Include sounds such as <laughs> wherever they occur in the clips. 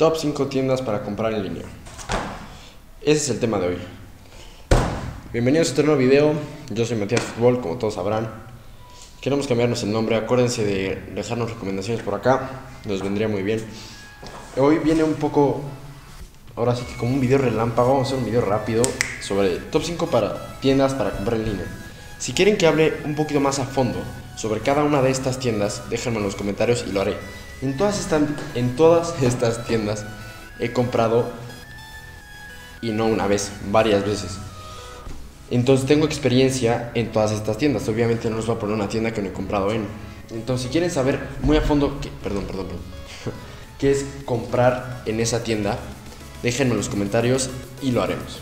Top 5 tiendas para comprar en línea. Ese es el tema de hoy. Bienvenidos a este nuevo video. Yo soy Matías Fútbol, como todos sabrán. Queremos cambiarnos el nombre. Acuérdense de dejarnos recomendaciones por acá. Nos vendría muy bien. Hoy viene un poco. Ahora sí que como un video relámpago. Vamos a hacer un video rápido sobre top 5 para tiendas para comprar en línea. Si quieren que hable un poquito más a fondo sobre cada una de estas tiendas, déjenme en los comentarios y lo haré. En todas, estas, en todas <laughs> estas tiendas he comprado, y no una vez, varias veces. Entonces tengo experiencia en todas estas tiendas. Obviamente no les voy a poner una tienda que no he comprado en. Entonces si quieren saber muy a fondo, perdón, perdón, perdón, <laughs> qué es comprar en esa tienda, déjenme en los comentarios y lo haremos.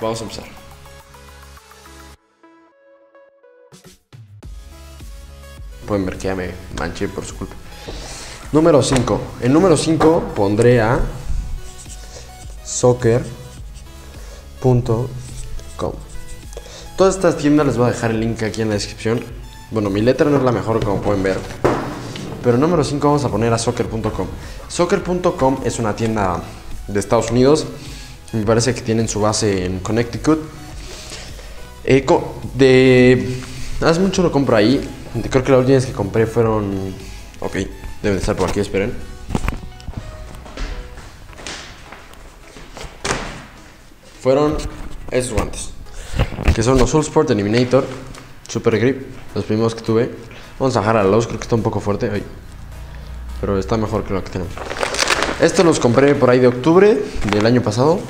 Vamos a empezar. Pueden ver que ya me manché por su culpa. Número 5. En número 5 pondré a soccer.com. Todas estas tiendas les voy a dejar el link aquí en la descripción. Bueno, mi letra no es la mejor como pueden ver. Pero número 5 vamos a poner a soccer.com. Soccer.com es una tienda de Estados Unidos. Me parece que tienen su base en Connecticut. Eh, de hace mucho lo compro ahí. Creo que la última vez que compré fueron. Ok, deben de estar por aquí, esperen. Fueron esos guantes. Que son los Soul Sport Eliminator Super Grip. Los primeros que tuve. Vamos a bajar a los, creo que está un poco fuerte. Ay. Pero está mejor que lo que tenemos. Estos los compré por ahí de octubre del año pasado.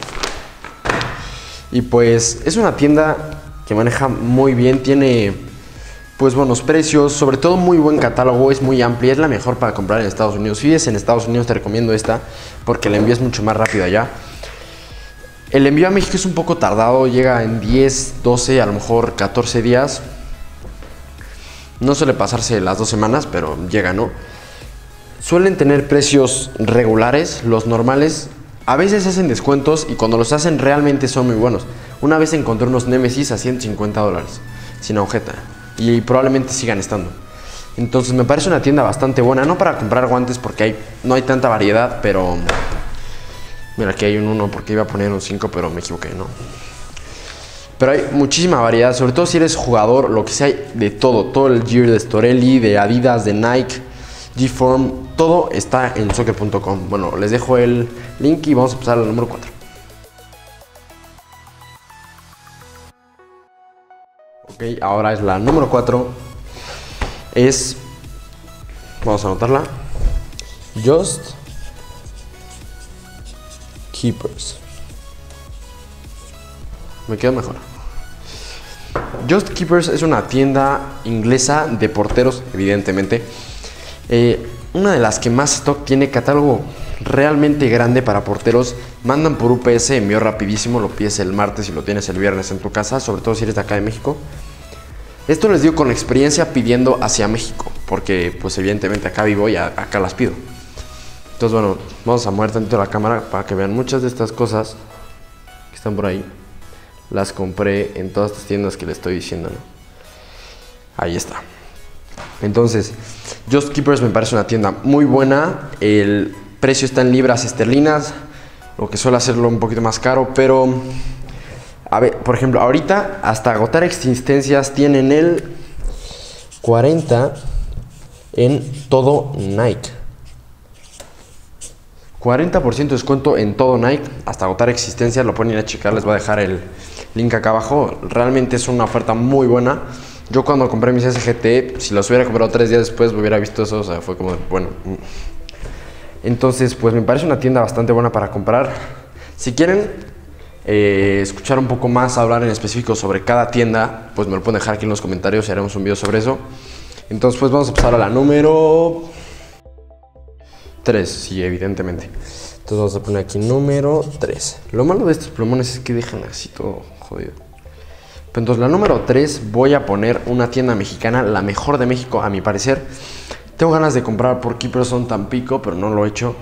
Y pues es una tienda que maneja muy bien. Tiene pues buenos precios, sobre todo muy buen catálogo, es muy amplia, es la mejor para comprar en Estados Unidos. Si vives en Estados Unidos te recomiendo esta porque el envío es mucho más rápido allá. El envío a México es un poco tardado, llega en 10, 12, a lo mejor 14 días. No suele pasarse las dos semanas, pero llega, ¿no? Suelen tener precios regulares, los normales. A veces hacen descuentos y cuando los hacen realmente son muy buenos. Una vez encontré unos Nemesis a 150 dólares, sin agujeta y probablemente sigan estando. Entonces me parece una tienda bastante buena, no para comprar guantes porque hay, no hay tanta variedad, pero... Mira, aquí hay un 1 porque iba a poner un 5, pero me equivoqué, ¿no? Pero hay muchísima variedad, sobre todo si eres jugador, lo que sea, de todo. Todo el gear de Storelli, de Adidas, de Nike, G-Form, todo está en soccer.com. Bueno, les dejo el link y vamos a pasar al número 4. Ok, ahora es la número 4. Es. Vamos a anotarla. Just Keepers. Me queda mejor. Just Keepers es una tienda inglesa de porteros, evidentemente. Eh, una de las que más stock tiene catálogo realmente grande para porteros. Mandan por UPS, envío rapidísimo, lo pides el martes y lo tienes el viernes en tu casa, sobre todo si eres de acá de México. Esto les digo con experiencia pidiendo hacia México, porque pues evidentemente acá vivo y acá las pido. Entonces bueno, vamos a mover tantito la cámara para que vean muchas de estas cosas que están por ahí. Las compré en todas estas tiendas que les estoy diciendo, Ahí está. Entonces, Just Keepers me parece una tienda muy buena. El precio está en libras esterlinas, lo que suele hacerlo un poquito más caro, pero a ver, por ejemplo, ahorita hasta agotar existencias tienen el 40 en todo Nike. 40% de descuento en todo Nike hasta agotar existencias, lo ponen a checar, les voy a dejar el link acá abajo. Realmente es una oferta muy buena. Yo cuando compré mis SGT, si los hubiera comprado tres días después, me hubiera visto eso, o sea, fue como, bueno, entonces, pues me parece una tienda bastante buena para comprar. Si quieren eh, escuchar un poco más, hablar en específico sobre cada tienda, pues me lo pueden dejar aquí en los comentarios y haremos un video sobre eso. Entonces, pues vamos a pasar a la número 3, sí, evidentemente. Entonces vamos a poner aquí número 3. Lo malo de estos plumones es que dejan así todo jodido. Entonces la número 3 voy a poner una tienda mexicana, la mejor de México a mi parecer. Tengo ganas de comprar por Keeperson Tampico, pero no lo he hecho.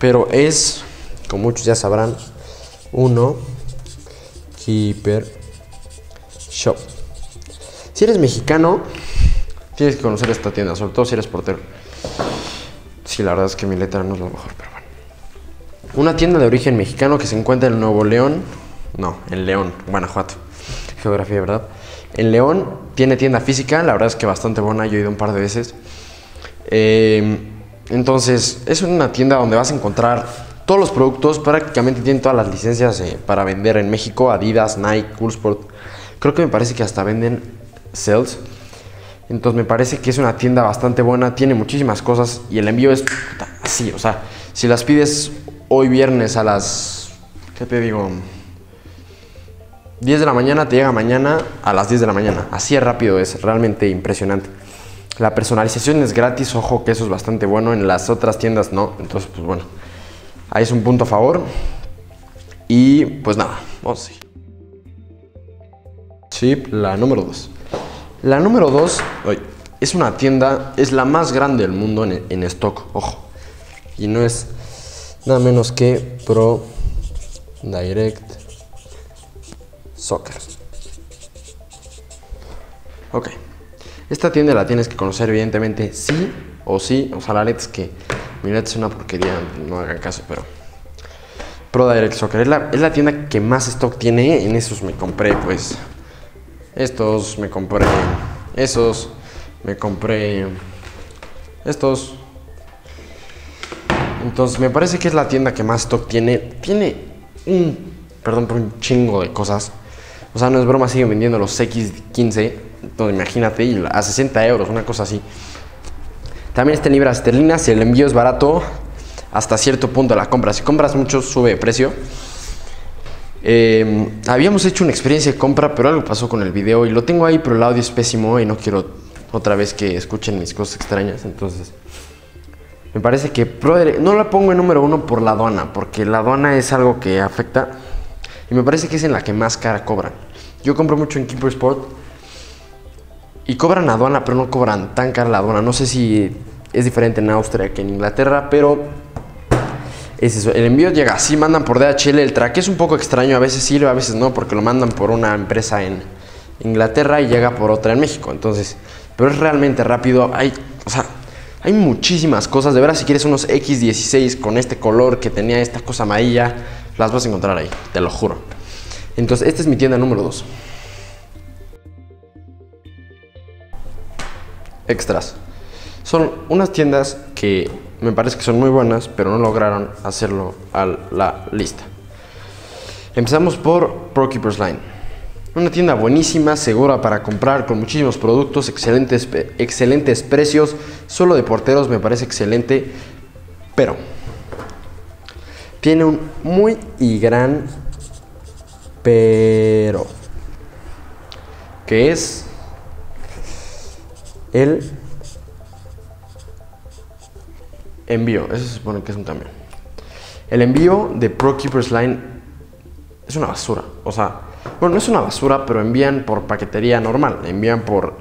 Pero es, como muchos ya sabrán, uno Keeper Shop. Si eres mexicano, tienes que conocer esta tienda, sobre todo si eres portero. Sí, la verdad es que mi letra no es la mejor, pero bueno. Una tienda de origen mexicano que se encuentra en Nuevo León. No, en León, Guanajuato. Geografía, ¿verdad? En León tiene tienda física, la verdad es que bastante buena, yo he ido un par de veces. Eh, entonces, es una tienda donde vas a encontrar todos los productos, prácticamente tienen todas las licencias eh, para vender en México, Adidas, Nike, Coolsport. Creo que me parece que hasta venden Sales. Entonces me parece que es una tienda bastante buena, tiene muchísimas cosas y el envío es así, o sea, si las pides hoy viernes a las, ¿qué te digo? 10 de la mañana, te llega mañana a las 10 de la mañana. Así es rápido, es realmente impresionante. La personalización es gratis, ojo que eso es bastante bueno, en las otras tiendas no, entonces pues bueno, ahí es un punto a favor. Y pues nada, vamos a seguir. Sí, la número 2. La número 2 es una tienda, es la más grande del mundo en, stock, ojo. Y no es nada menos que Pro Direct Soccer. Ok. Esta tienda la tienes que conocer, evidentemente, sí o sí. O sea, la es que mi neta es una porquería, no hagan caso, pero. Pro Direct Soccer es la, es la tienda que más stock tiene. En esos me compré, pues. Estos, me compré. Esos, me compré. Estos. Entonces, me parece que es la tienda que más stock tiene. Tiene un. Perdón por un chingo de cosas. O sea, no es broma, siguen vendiendo los X15 entonces, imagínate, a 60 euros, una cosa así. También está en libras esterlinas el envío es barato hasta cierto punto la compra. Si compras mucho, sube de precio. Eh, habíamos hecho una experiencia de compra, pero algo pasó con el video y lo tengo ahí, pero el audio es pésimo y no quiero otra vez que escuchen mis cosas extrañas. Entonces, me parece que no la pongo en número uno por la aduana, porque la aduana es algo que afecta y me parece que es en la que más cara cobran. Yo compro mucho en Keeper Sport y cobran aduana, pero no cobran tan cara la aduana. No sé si es diferente en Austria que en Inglaterra, pero es eso. El envío llega así, mandan por DHL el track. Es un poco extraño, a veces sí, a veces no, porque lo mandan por una empresa en Inglaterra y llega por otra en México. Entonces, pero es realmente rápido. Hay, o sea, hay muchísimas cosas. De veras, si quieres unos X16 con este color que tenía esta cosa amarilla, las vas a encontrar ahí, te lo juro. Entonces, esta es mi tienda número 2. extras. Son unas tiendas que me parece que son muy buenas, pero no lograron hacerlo a la lista. Empezamos por ProKeepers Line. Una tienda buenísima, segura para comprar, con muchísimos productos, excelentes, excelentes precios. Solo de porteros me parece excelente, pero tiene un muy y gran pero que es el envío, eso se supone que es un cambio. El envío de ProKeepers Line es una basura. O sea, bueno, no es una basura, pero envían por paquetería normal. Envían por,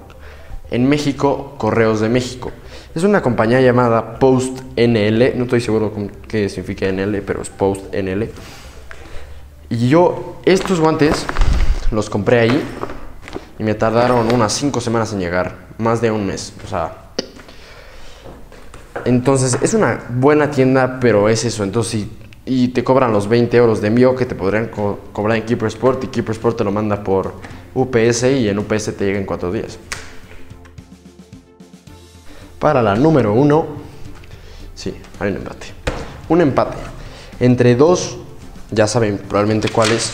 en México, Correos de México. Es una compañía llamada Post NL. No estoy seguro qué significa NL, pero es Post NL. Y yo estos guantes los compré ahí y me tardaron unas 5 semanas en llegar más de un mes. O sea, entonces es una buena tienda, pero es eso. Entonces, y te cobran los 20 euros de envío que te podrían cobrar en Keeper Sport y Keeper Sport te lo manda por UPS y en UPS te llega en 4 días. Para la número 1, sí, hay un empate. Un empate entre dos, ya saben probablemente cuál es.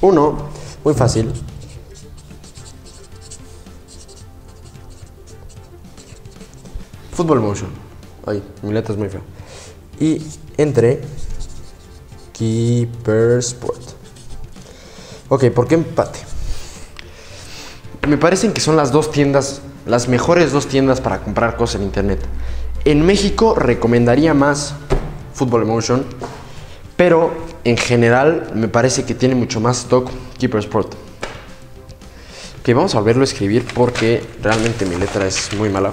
Uno, muy fácil, Football Motion. Ay, mi letra es muy fea. Y entre Keeper Sport. Ok, ¿por qué empate? Me parecen que son las dos tiendas, las mejores dos tiendas para comprar cosas en internet. En México recomendaría más Football Emotion, pero en general me parece que tiene mucho más stock Keeper Sport. Ok, vamos a volverlo a escribir porque realmente mi letra es muy mala.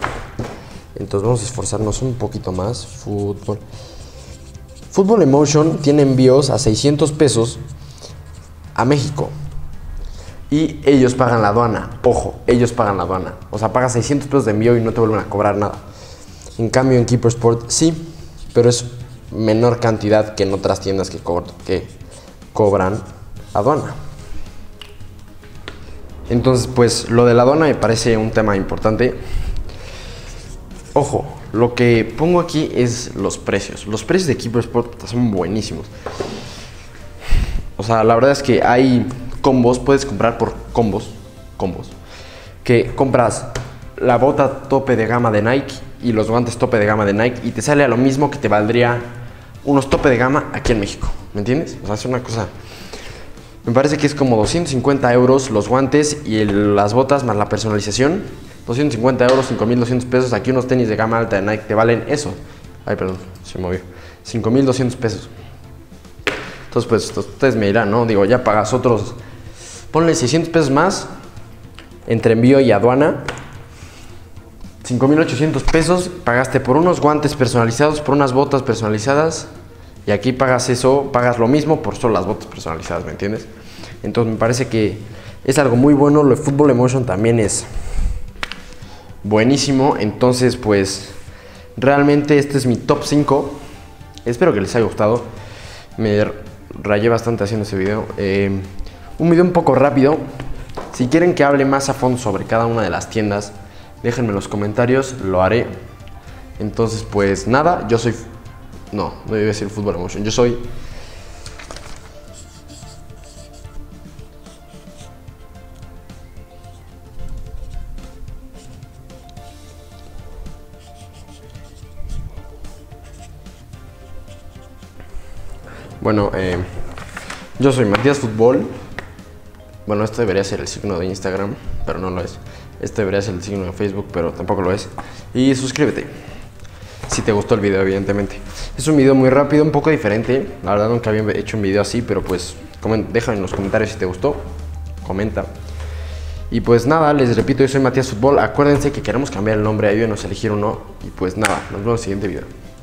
Entonces vamos a esforzarnos un poquito más. Fútbol. Fútbol Emotion tiene envíos a 600 pesos a México. Y ellos pagan la aduana. Ojo, ellos pagan la aduana. O sea, pagas 600 pesos de envío y no te vuelven a cobrar nada. En cambio, en Keeper Sport sí, pero es menor cantidad que en otras tiendas que, que cobran aduana. Entonces, pues lo de la aduana me parece un tema importante. Ojo, lo que pongo aquí es los precios. Los precios de Keeper Sport son buenísimos. O sea, la verdad es que hay combos, puedes comprar por combos, combos, que compras la bota tope de gama de Nike y los guantes tope de gama de Nike y te sale a lo mismo que te valdría unos tope de gama aquí en México. ¿Me entiendes? O sea, es una cosa me parece que es como 250 euros los guantes y las botas más la personalización. 250 euros, 5200 pesos. Aquí unos tenis de gama alta de Nike te valen eso. Ay, perdón, se movió. 5200 pesos. Entonces, pues ustedes me dirán, ¿no? Digo, ya pagas otros. Ponle 600 pesos más entre envío y aduana. 5800 pesos pagaste por unos guantes personalizados, por unas botas personalizadas. Y aquí pagas eso, pagas lo mismo por solo las botas personalizadas, ¿me entiendes? Entonces me parece que es algo muy bueno. Lo de Football Emotion también es buenísimo. Entonces, pues realmente este es mi top 5. Espero que les haya gustado. Me rayé bastante haciendo ese video. Eh, un video un poco rápido. Si quieren que hable más a fondo sobre cada una de las tiendas, déjenme en los comentarios, lo haré. Entonces, pues nada, yo soy no, no debe decir Fútbol Emotion. Yo soy. Bueno, eh, yo soy Matías Fútbol. Bueno, esto debería ser el signo de Instagram, pero no lo es. Este debería ser el signo de Facebook, pero tampoco lo es. Y suscríbete si te gustó el video, evidentemente. Es un video muy rápido, un poco diferente. La verdad nunca había hecho un video así, pero pues deja en los comentarios si te gustó. Comenta. Y pues nada, les repito, yo soy Matías Fútbol. Acuérdense que queremos cambiar el nombre, ayúdenos a elegir uno. Y pues nada, nos vemos en el siguiente video.